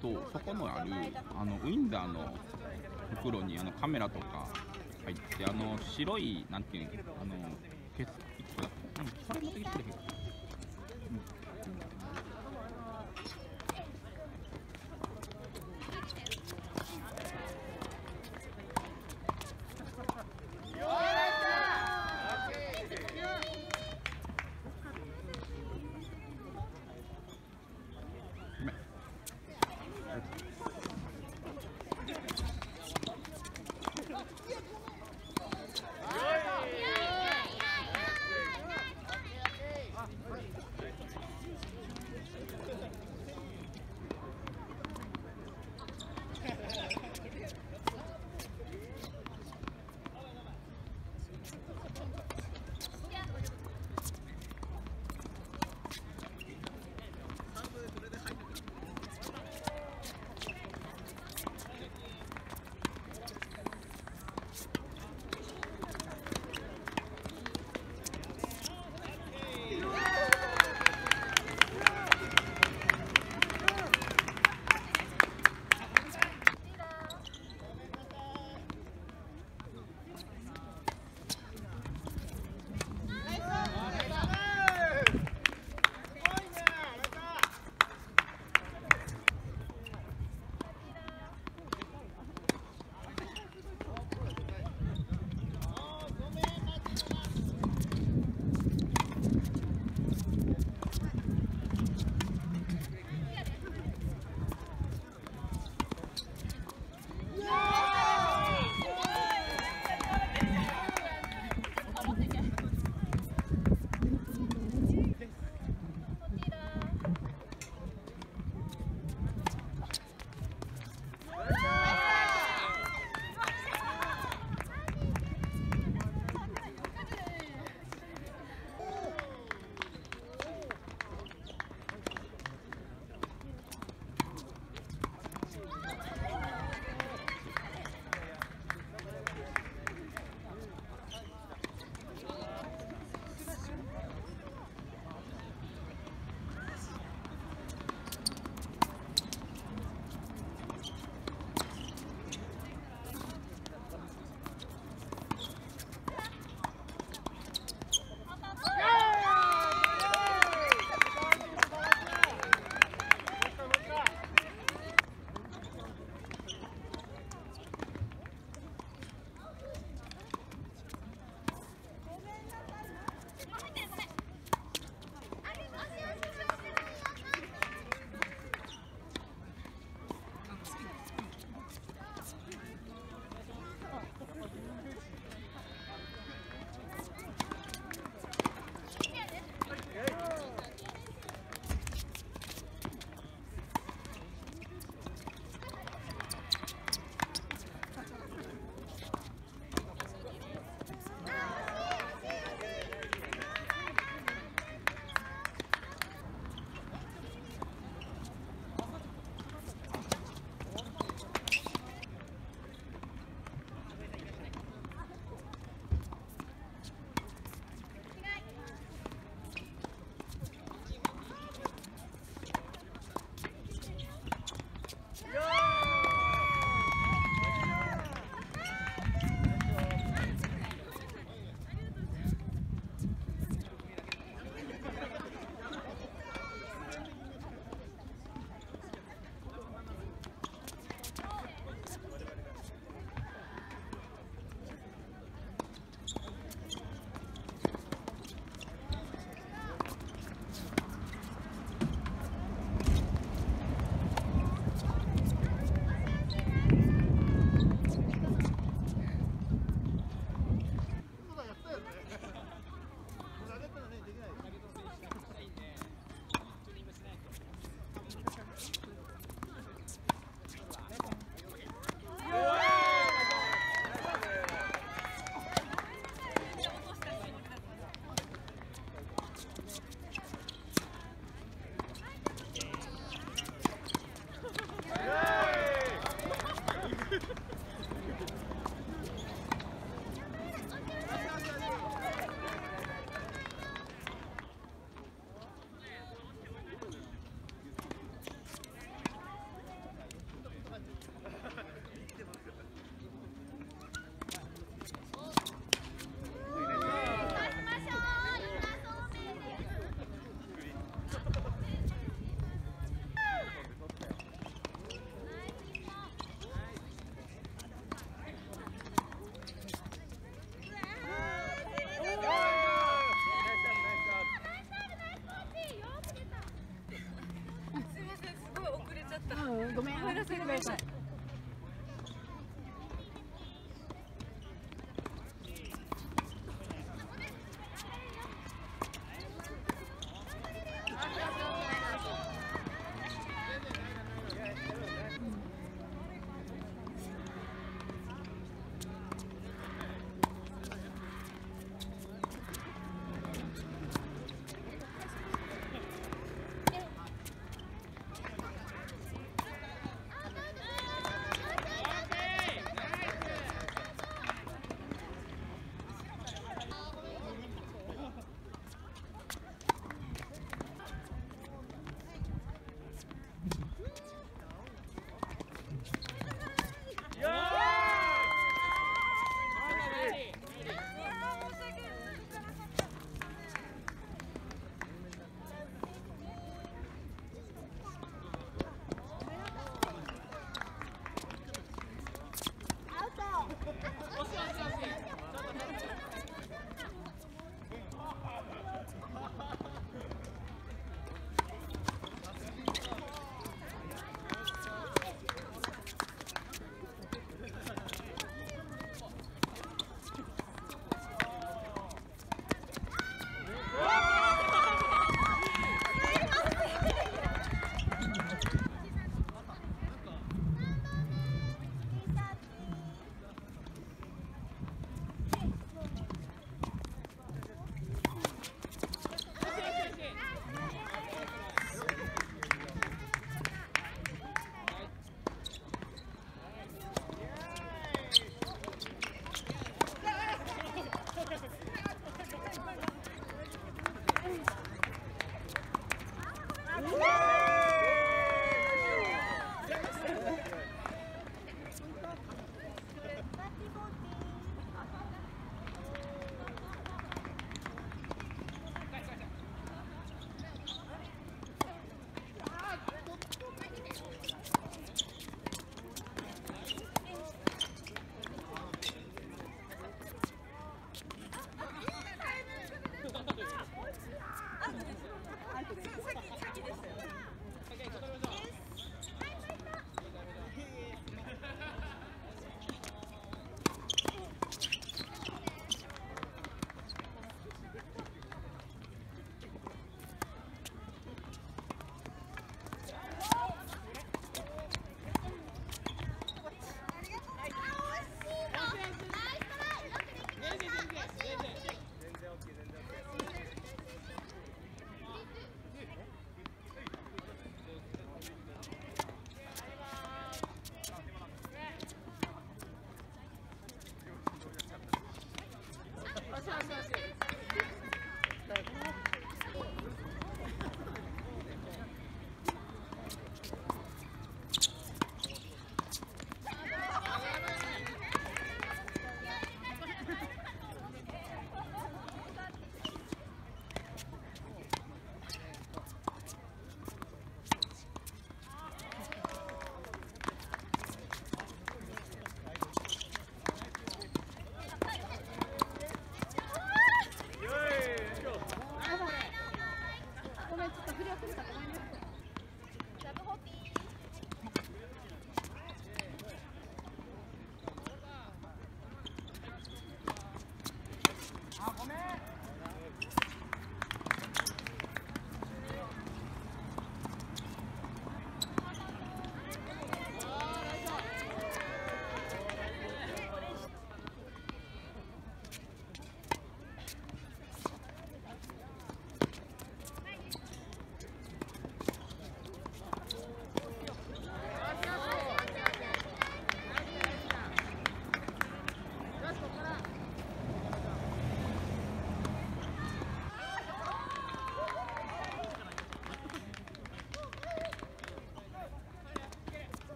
とそこのあるあのウィンダーの袋にあのカメラとか入ってあの白いなんていうのあのケースいくらうんそれ持ってきてくれへん。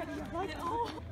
Oh,